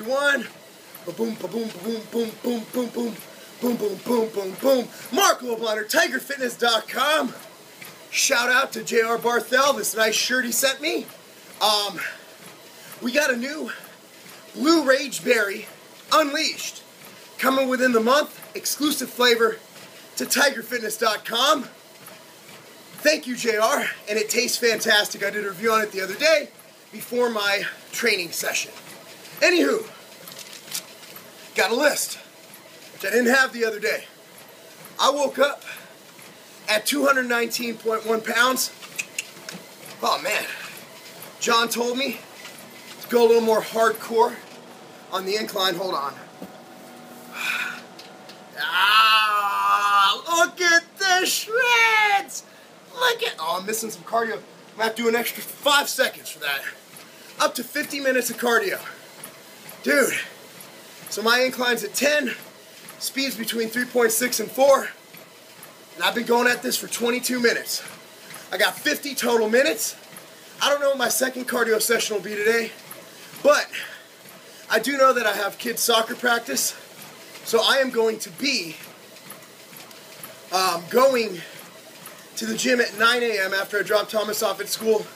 everyone. Ba-boom, ba-boom, ba-boom, boom, boom, boom, boom, boom, boom, boom, boom, boom. Marc Lobliner, TigerFitness.com. Shout out to J.R. Barthel, this nice shirt he sent me. Um, we got a new Blue Rage Berry Unleashed coming within the month, exclusive flavor to TigerFitness.com. Thank you, JR, and it tastes fantastic. I did a review on it the other day before my training session. Anywho, got a list, which I didn't have the other day. I woke up at 219.1 pounds. Oh man, John told me to go a little more hardcore on the incline. Hold on. Ah, look at the shreds! Look at, oh, I'm missing some cardio. I'm gonna have to do an extra five seconds for that. Up to 50 minutes of cardio. Dude, so my incline's at 10, speed's between 3.6 and 4, and I've been going at this for 22 minutes. I got 50 total minutes. I don't know what my second cardio session will be today, but I do know that I have kids soccer practice, so I am going to be um, going to the gym at 9 a.m. after I drop Thomas off at school.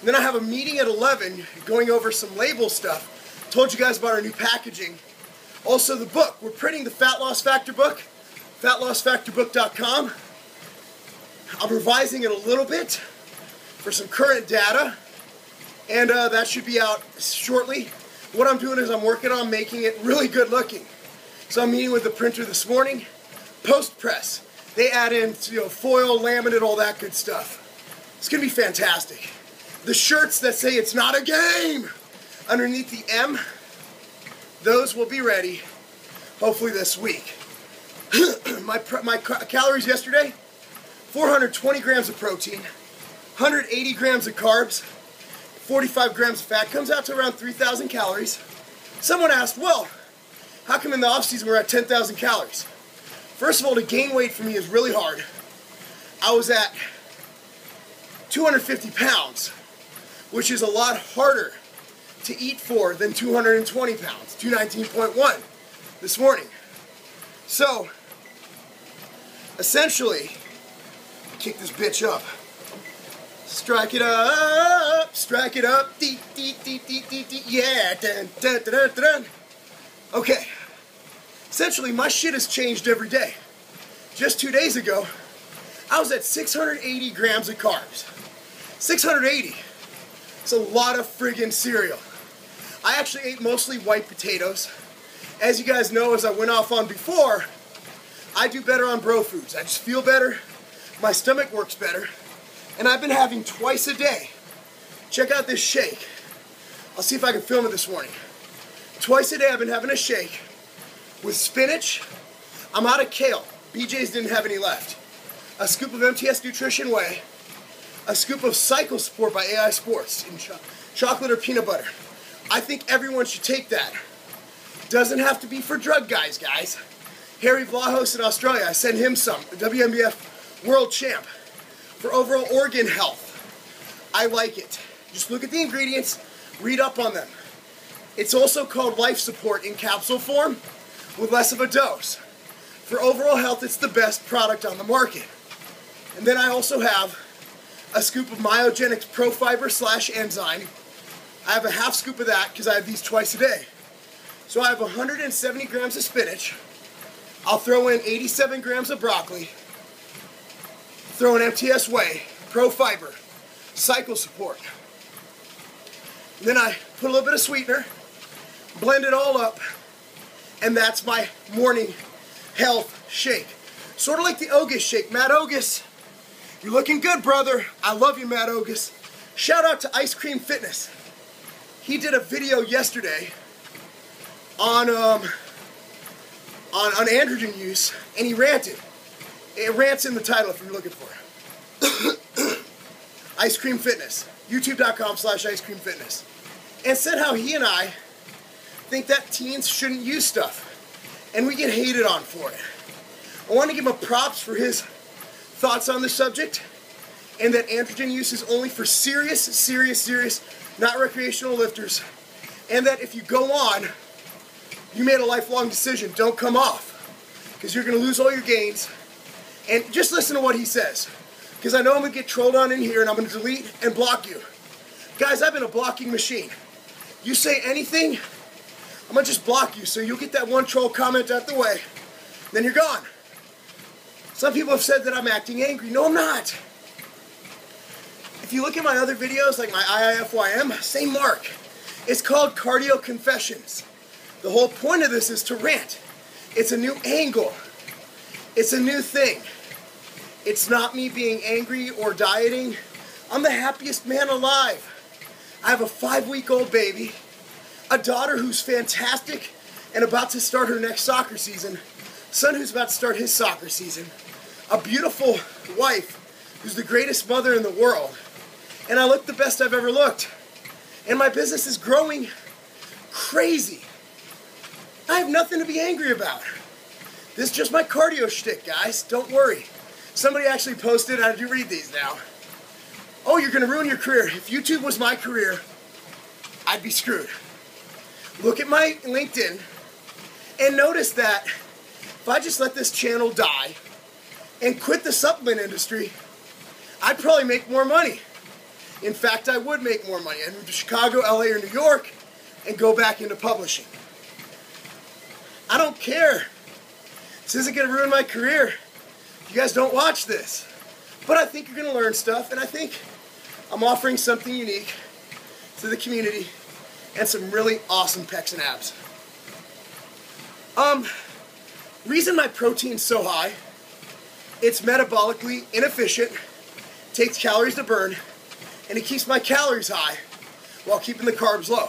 And then I have a meeting at 11 going over some label stuff. Told you guys about our new packaging. Also the book. We're printing the Fat Loss Factor book. FatLossFactorBook.com. I'm revising it a little bit for some current data. And uh, that should be out shortly. What I'm doing is I'm working on making it really good looking. So I'm meeting with the printer this morning. Post press. They add in you know, foil, laminate, all that good stuff. It's gonna be fantastic. The shirts that say it's not a game underneath the M, those will be ready hopefully this week. my, my calories yesterday 420 grams of protein, 180 grams of carbs, 45 grams of fat, comes out to around 3,000 calories. Someone asked, well, how come in the off season we're at 10,000 calories? First of all, to gain weight for me is really hard. I was at 250 pounds, which is a lot harder to eat for than 220 pounds, 219.1 this morning. So, essentially, kick this bitch up. Strike it up, strike it up, dee, dee, dee, dee, dee, dee, yeah, dun, dun, dun, dun, dun. Okay, Essentially, my shit has changed every day. Just two days ago, I was at 680 grams of carbs. 680. It's a lot of friggin' cereal. I actually ate mostly white potatoes. As you guys know, as I went off on before, I do better on bro foods. I just feel better, my stomach works better, and I've been having twice a day. Check out this shake. I'll see if I can film it this morning. Twice a day I've been having a shake with spinach. I'm out of kale. BJ's didn't have any left. A scoop of MTS Nutrition Whey. A scoop of Cycle Support by AI Sports in cho chocolate or peanut butter. I think everyone should take that. Doesn't have to be for drug guys, guys. Harry Vlahos in Australia, I sent him some. The WNBF world champ. For overall organ health. I like it. Just look at the ingredients, read up on them. It's also called life support in capsule form with less of a dose. For overall health, it's the best product on the market. And then I also have a scoop of Myogenix Pro Fiber slash enzyme. I have a half scoop of that because I have these twice a day. So I have 170 grams of spinach. I'll throw in 87 grams of broccoli. Throw in MTS Whey, Pro Fiber, Cycle Support. Then I put a little bit of sweetener, blend it all up, and that's my morning health shake. Sort of like the Ogus shake. Matt Ogus, you're looking good, brother. I love you, Matt Ogus. Shout out to Ice Cream Fitness. He did a video yesterday on um, on, on androgen use, and he ranted. It rants in the title if you're looking for it. Ice Cream Fitness, youtube.com slash ice cream fitness. And said how he and I think that teens shouldn't use stuff. And we get hated on for it. I want to give him props for his thoughts on the subject and that androgen use is only for serious, serious, serious, not recreational lifters And that if you go on, you made a lifelong decision. Don't come off. Because you're going to lose all your gains. And just listen to what he says. Because I know I'm going to get trolled on in here and I'm going to delete and block you. Guys, I've been a blocking machine. You say anything, I'm going to just block you. So you'll get that one troll comment out the way. Then you're gone. Some people have said that I'm acting angry. No, I'm not. If you look at my other videos, like my IIFYM, same mark. It's called Cardio Confessions. The whole point of this is to rant. It's a new angle. It's a new thing. It's not me being angry or dieting. I'm the happiest man alive. I have a five week old baby, a daughter who's fantastic and about to start her next soccer season, son who's about to start his soccer season, a beautiful wife who's the greatest mother in the world, and I look the best I've ever looked. And my business is growing crazy. I have nothing to be angry about. This is just my cardio shtick, guys. Don't worry. Somebody actually posted, I do read these now. Oh, you're gonna ruin your career. If YouTube was my career, I'd be screwed. Look at my LinkedIn and notice that if I just let this channel die and quit the supplement industry, I'd probably make more money. In fact, I would make more money. I'd move to Chicago, LA, or New York and go back into publishing. I don't care. This isn't going to ruin my career. You guys don't watch this. But I think you're going to learn stuff, and I think I'm offering something unique to the community and some really awesome pecs and abs. Um, reason my protein's so high, it's metabolically inefficient, takes calories to burn, and it keeps my calories high while keeping the carbs low.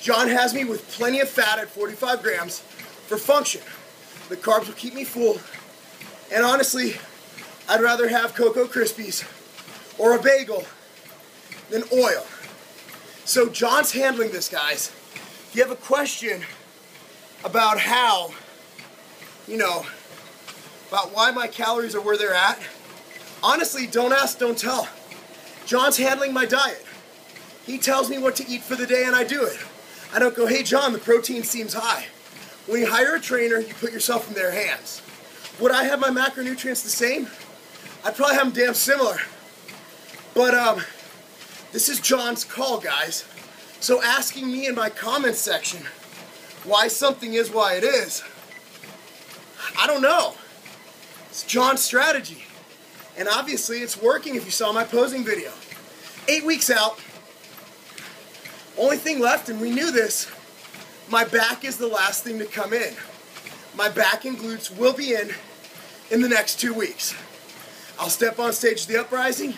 John has me with plenty of fat at 45 grams for function. The carbs will keep me full, and honestly, I'd rather have Cocoa Krispies or a bagel than oil. So John's handling this, guys. If you have a question about how, you know, about why my calories are where they're at, honestly, don't ask, don't tell. John's handling my diet. He tells me what to eat for the day and I do it. I don't go, hey John, the protein seems high. When you hire a trainer, you put yourself in their hands. Would I have my macronutrients the same? I'd probably have them damn similar. But um, this is John's call, guys. So asking me in my comments section why something is why it is, I don't know. It's John's strategy. And obviously it's working if you saw my posing video. Eight weeks out, only thing left, and we knew this, my back is the last thing to come in. My back and glutes will be in in the next two weeks. I'll step on stage the uprising,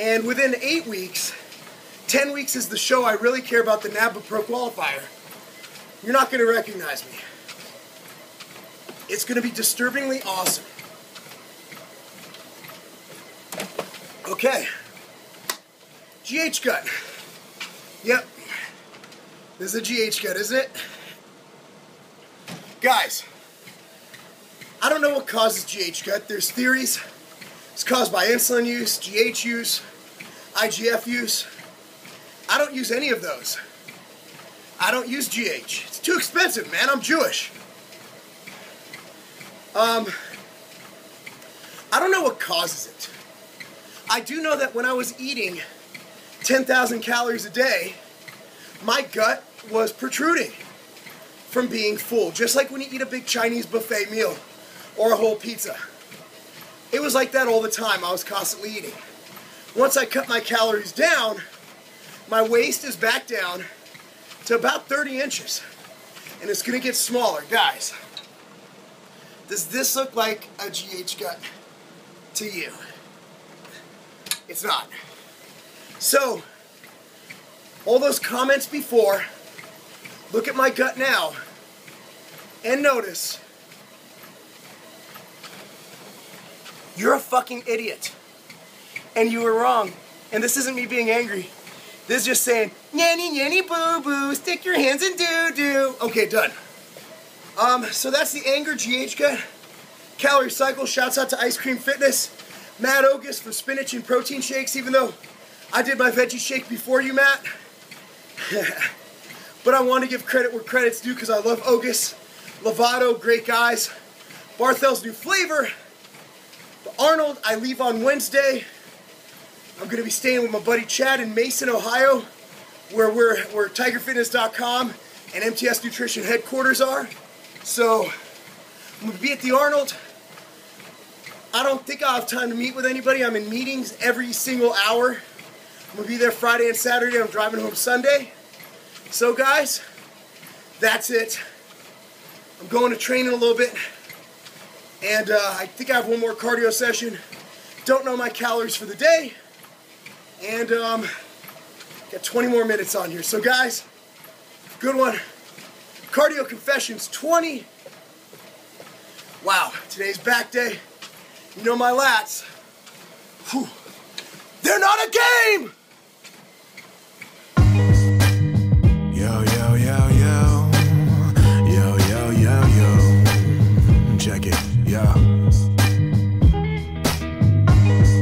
and within eight weeks, 10 weeks is the show I really care about the NABBA Pro Qualifier. You're not going to recognize me. It's going to be disturbingly awesome. Okay. GH gut. Yep. This is a GH gut, isn't it? Guys, I don't know what causes GH gut. There's theories. It's caused by insulin use, GH use, IGF use. I don't use any of those. I don't use GH. It's too expensive, man. I'm Jewish. Um, I don't know what causes it. I do know that when I was eating 10,000 calories a day, my gut was protruding from being full, just like when you eat a big Chinese buffet meal or a whole pizza. It was like that all the time. I was constantly eating. Once I cut my calories down, my waist is back down to about 30 inches. And it's gonna get smaller. Guys, does this look like a GH gut to you? It's not. So, all those comments before, look at my gut now, and notice You're a fucking idiot. And you were wrong. And this isn't me being angry. This is just saying, nanny, nanny, boo boo, stick your hands in doo doo. Okay, done. Um, so that's the anger GH gut. Calorie cycle, shouts out to Ice Cream Fitness. Matt Ogus for spinach and protein shakes, even though I did my veggie shake before you, Matt. But I want to give credit where credit's due because I love Ogus, Lovato, great guys. Barthel's new flavor. The Arnold, I leave on Wednesday. I'm going to be staying with my buddy Chad in Mason, Ohio, where we're where TigerFitness.com and MTS Nutrition headquarters are. So I'm going to be at the Arnold. I don't think I'll have time to meet with anybody. I'm in meetings every single hour. I'm to be there Friday and Saturday. I'm driving home Sunday. So, guys, that's it. I'm going to train in a little bit. And uh, I think I have one more cardio session. Don't know my calories for the day. And um, got 20 more minutes on here. So, guys, good one. Cardio Confessions 20. Wow, today's back day. You know my lats. Whew. They're not a game! Yo, yo, yo, yo. Yo, yo, yo, yo. Check it, yeah.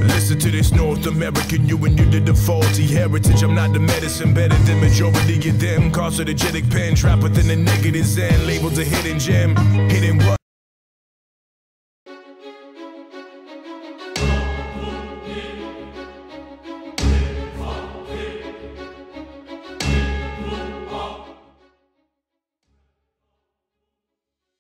Listen to this North American, you and you did the faulty heritage. I'm not the medicine, better than majority of them. Carcinogenic pen, trapped within the negative zen. Labeled a hidden gem. Hidden what?